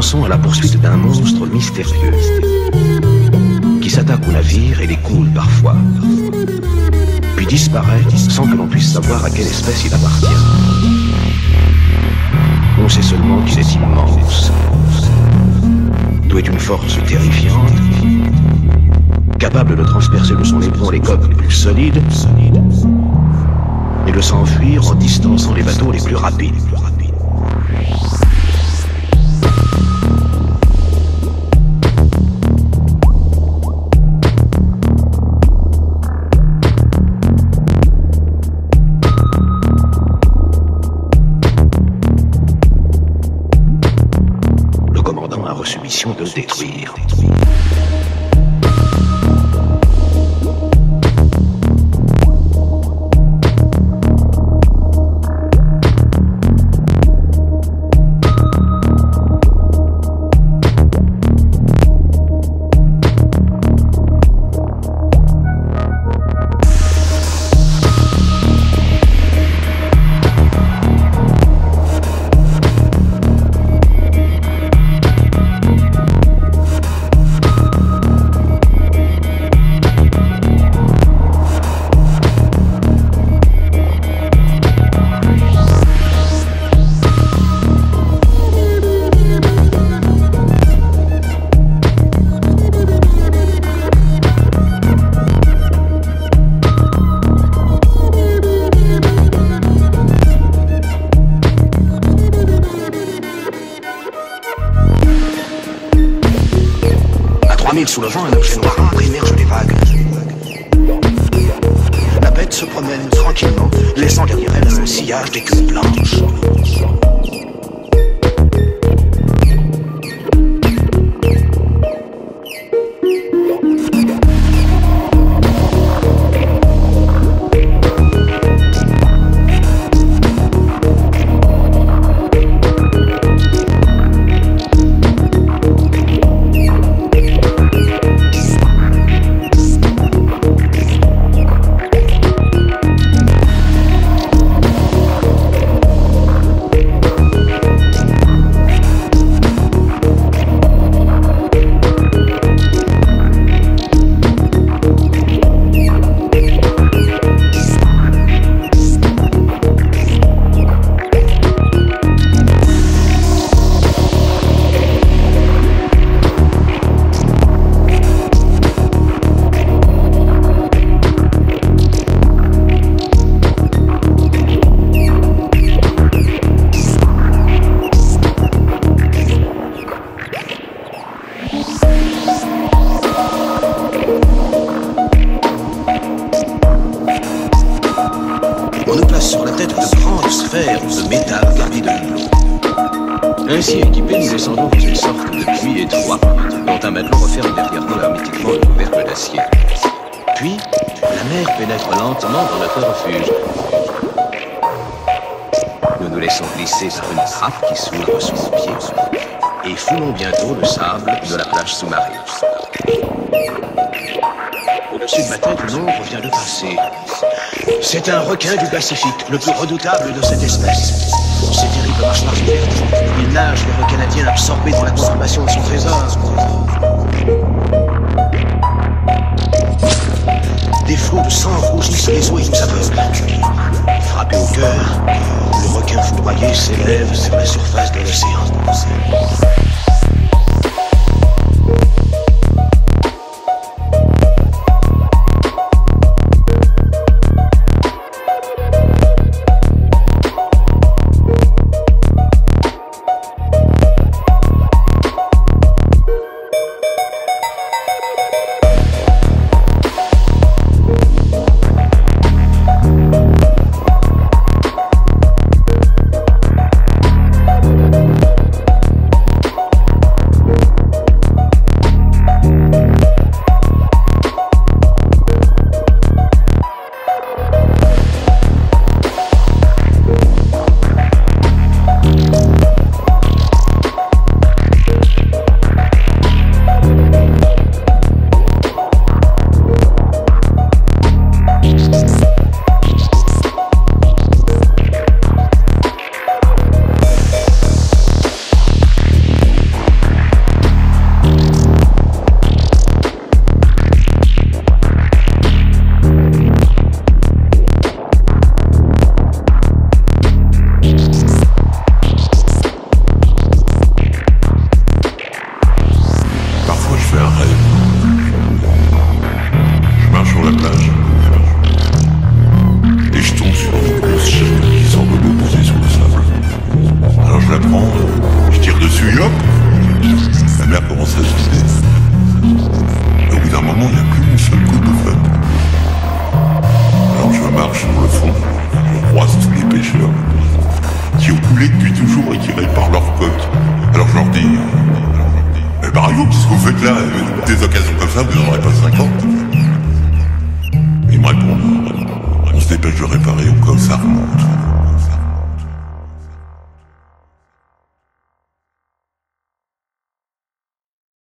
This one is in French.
commençons à la poursuite d'un monstre mystérieux qui s'attaque aux navires et les coule parfois, puis disparaît sans que l'on puisse savoir à quelle espèce il appartient. On sait seulement qu'il est immense, doué d'une force terrifiante, capable de transpercer de son éperon les coques les plus solides et de s'enfuir en distançant les bateaux les plus rapides. Mission de détruire. À 3000 sous le vent, un objet noirâtre émerge des vagues. La bête se promène tranquillement, laissant derrière elle un sillage d'écume blanche. On nous place sur la tête de grandes sphères de métal garnies de houblon. Ainsi équipés, nous descendons dans une sorte de puits étroit, dont un matelot referme derrière nous hermétiquement le couvercle d'acier. Puis, la mer pénètre lentement dans notre refuge. Nous nous laissons glisser par une trappe qui s'ouvre sous nos pieds et foulons bientôt le sable de la plage sous-marine. Au-dessus de ma tête, l'ombre vient de passer. C'est un requin du Pacifique, le plus redoutable de cette espèce. Ses terribles mâchoires ouvertes, il nage vers le Canadien absorbé dans la consommation de son trésor. Des flots de sang rougissent les eaux et nous aveuglent. Frappé au cœur, le requin foudroyé s'élève sur la surface de l'océan. fais un rêve. Je marche sur la plage. Et je tombe sur une grosse chaîne qui semble me poser sur le sable. Alors je la prends, je tire dessus, et hop La mer commence à se vider. Au bout d'un moment, il n'y a plus une seule goutte de feu. Alors je marche sur le fond, je croise tous les pêcheurs qui ont coulé depuis toujours et qui réparent Des occasions comme ça, vous n'en aurez pas 50